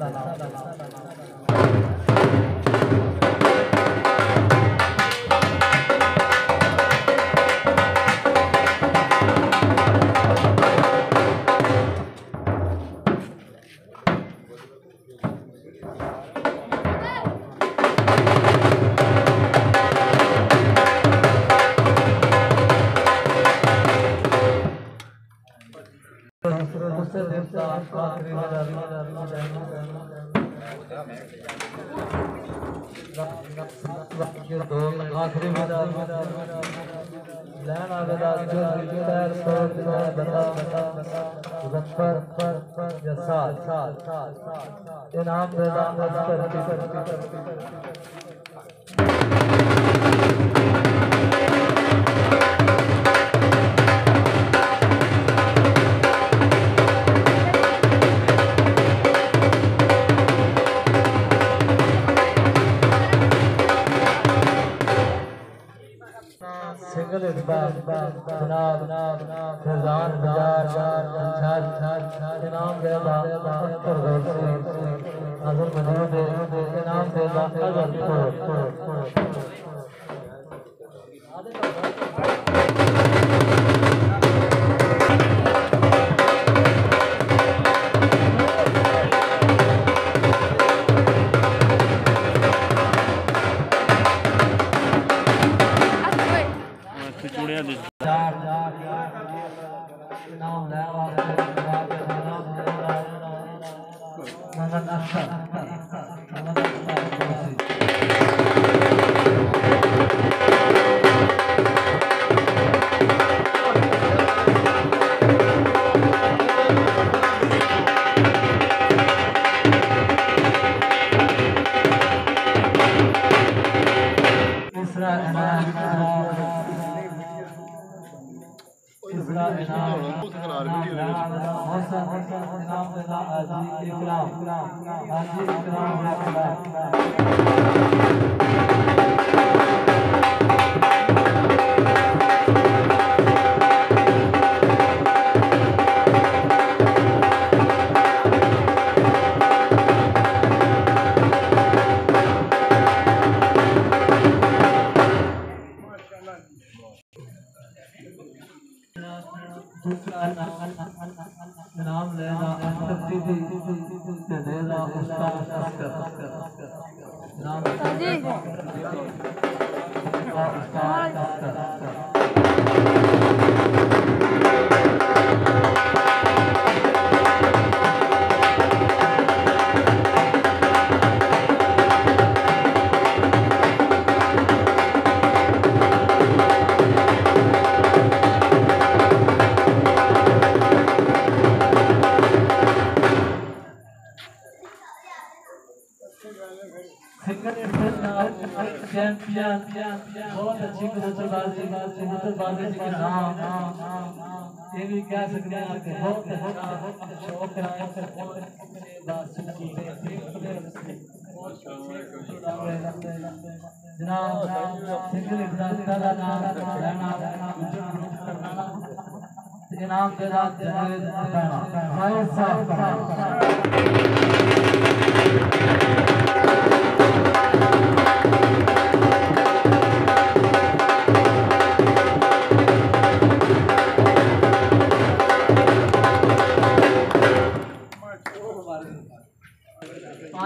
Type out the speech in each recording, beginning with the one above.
再来来来 یا سال انعام میرا اذکر سے نظر بنا چیمپئن بہت اچھی کبوتر بازی کبوتر بازی کا نام یہ بھی کہہ سکتے ہیں کہ بہت شوق ہے جناب سنگل کا نام رہنا انعام کے ساتھ جنید فائز صاحب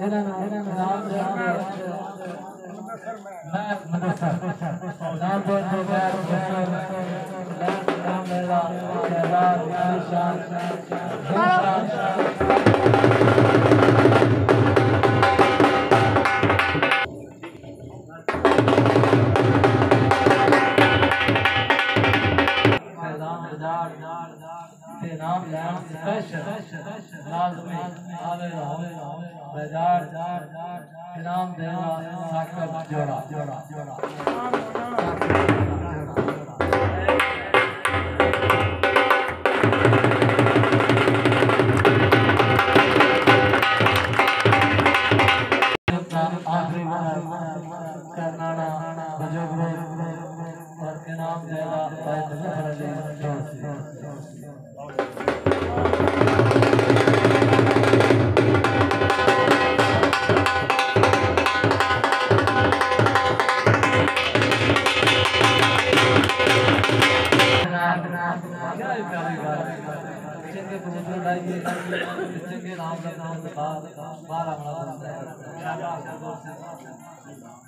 ہرن ہرن رام رام کو lazmi alır ve dar Selam deva sakla diyor.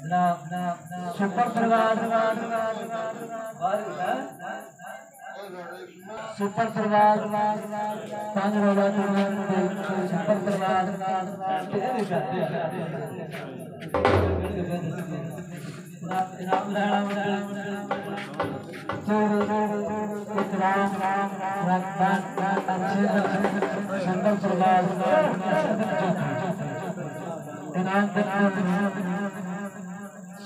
Super پروار سپر پروار پانچ رولا سپر پروار سپر پروار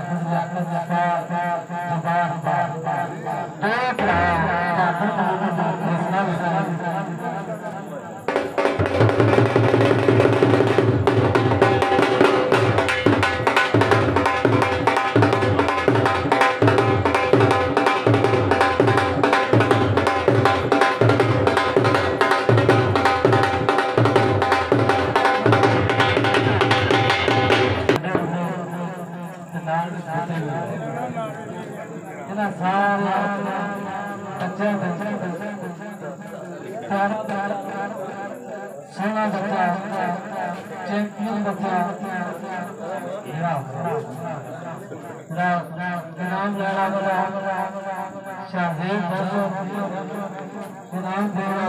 كذا كذا كذا كذا شاہین خدا میرا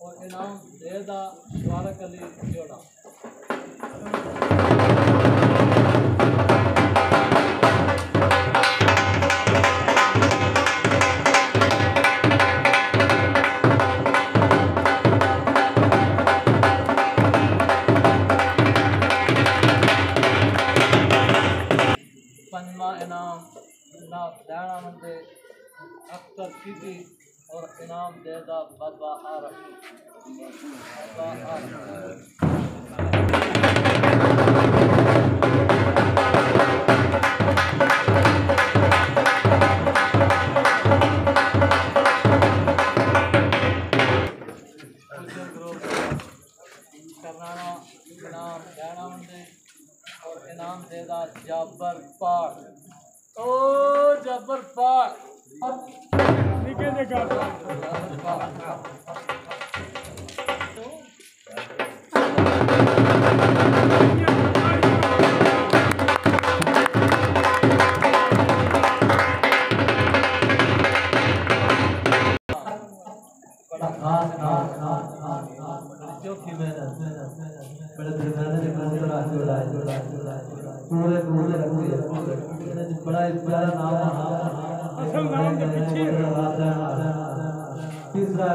اور انعام دے دا مبارک علی جوڑا پنجواں انعام دینا مندے اختر کی اور انعام دیدہ بدبہار کرنانا انعام دے اور جابر پاک۔ او جابر پاک۔ بڑا پیارا نام ہے۔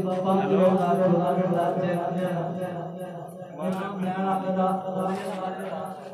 ਬਾਬਾ ਜੀ ਦਾ ਨਾਮ ਲੈਣਾ ਪੈਂਦਾ ਬਾਬਾ ਜੀ ਦਾ ਨਾਮ ਲੈਣਾ ਪੈਂਦਾ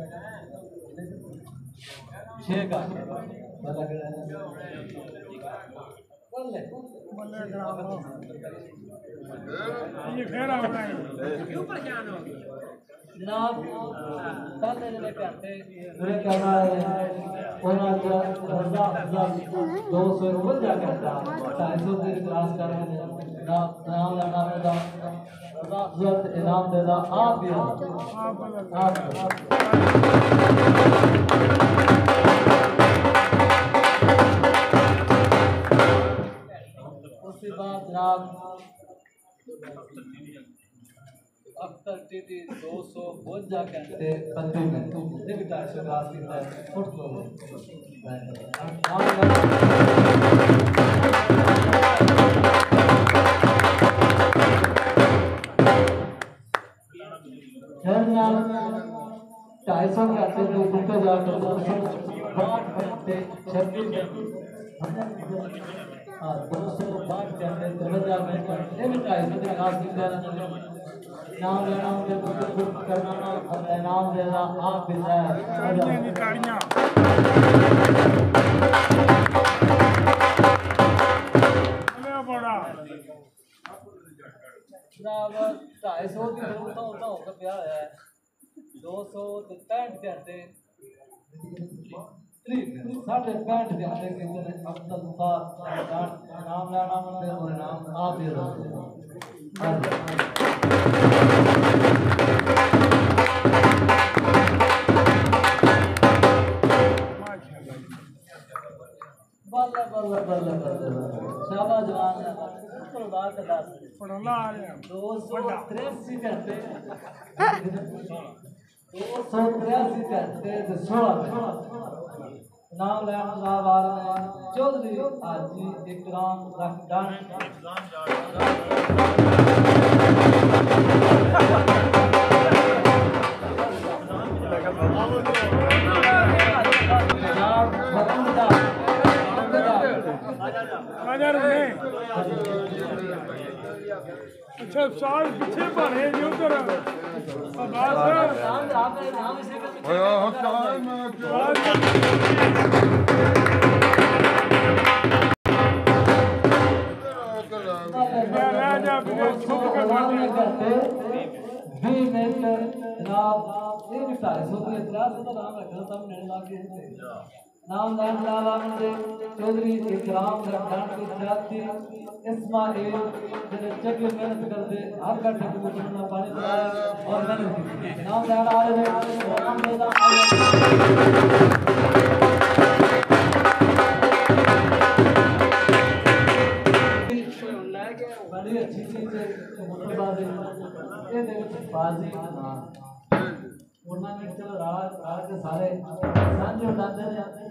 دو سو روپئے کرتا ڈھائی سو کلاس کر کے نام لینا پڑتا صلاحیت انعام دینا آپ بھی ہیں اس کے بعد جناب اکثر ٹی ٹی دو سو بوجھا گھنٹے خطے میں ایک ڈائی سو گاس کی طرح فٹ لو۔ ڈرنا ڈھائی سو کرتے درجہ میں کرتے بھی سو میں نام لینا آپ ڈھائی سو کی دو سو پینٹ ساڑھے پینٹ نام لینا مندے اور نام آپ ہی بلے بلے بلے بلے شابہ جوان ہے دو سو دو سو تریاسی نام لیا بار چودھری حاجی اکرام رکھ ڈان ਨਜ਼ਰ ਨੇ ਅੱਛਾ ਸਾਲ ਪਿੱਛੇ ਭਾਣੇ ਜੀ ਉਧਰ ਬਾਬਾ ਸਾਹਿਬ ਰਾਮ ਦੇ ਨਾਮ ਇਸੇ ਪਿੱਛੇ ਹੋਇਆ ਹੱਥ ਆਇ ਮੈਂ ਕਿ ਰਾਜ ਸੁਭ ਕੇ ਫਾਟੇ ਕਰਦੇ ਵੀ ਮੈਂ ਨਾ ਇਹ ਵੀ ਸਾਰੇ ਸੁਭ ਦੇ ਤਰ੍ਹਾਂ ਸੇ ਤਾਂ ਨਾਮ ਰੱਖਦਾ ਸਭ ਨੇ ਲਾ ਕੇ ਤੇ نام دان صاحب سے چودھری اکرام سرکار کی سیاسی اسماعیل جنہیں چکل محنت کر دے ہر کا ٹھیک بچنا پانی اور محنت نام دان عالم محمد بڑی اچھی چیز ہے یہ دیکھ بازی ٹورنامنٹ چل رہا آج سارے سانجے اٹھاتے ہیں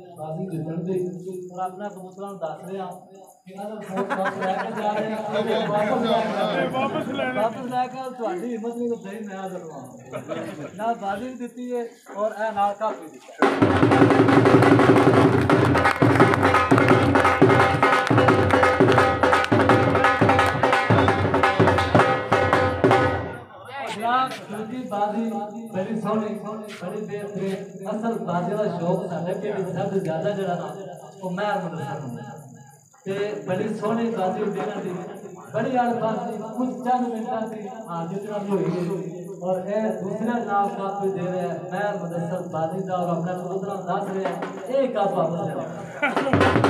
بازی دے دندے اور اپنا کبوتراں دس رہے ہاں واپس لے کے تہاڈی ہمت نہیں تے میں آ بازی بڑی سونی بڑی بے بے اصل بازی کا شوق تھا لیکن سب سے زیادہ جڑا نا وہ میں منظر ہوں تے بڑی سونی بازی دینا دی بڑی یار بازی کچھ چند منٹ دی ہاں جتنا بھی ہوئی اور اے دوسرا نام کا کوئی دے رہا ہے میں مدرسہ بازی دا اور اپنا دوسرا دس دے رہا ہے ایک آپ واپس جاؤ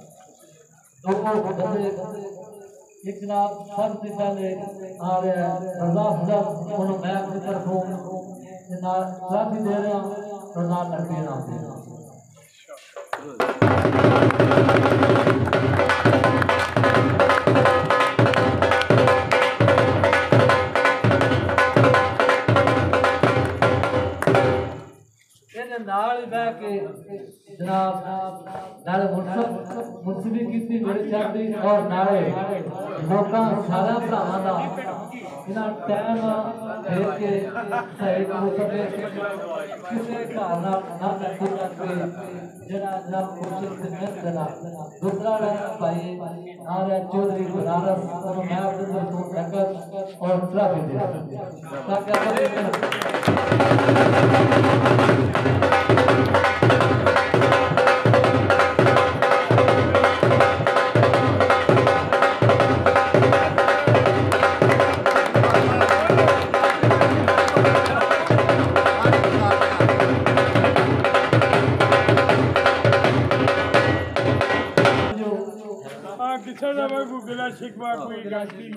دونوں بندے ایک جناب سب سے پہلے آ رہے ہیں رضا حضر انہوں میں اپنی طرف ہوں جنا ساتھی دے رہے ہیں رضا لڑکے نام دے رہا ہوں نال بہ کے جناب نارے منصف منصفی کیتی میرے چاہتی اور نارے موقع سارا بھراواں دا۔ انہاں ٹیم پھیر کے سائید موقع دے کسے گھر نہ نہ کر کے جڑا جناب خوشن سے مت دینا دوسرا لڑا بھائی، نعرہ چودھری بنارس اور میں عبد الرحمن ڈکر اور ٹرافی دے تاکہ اپ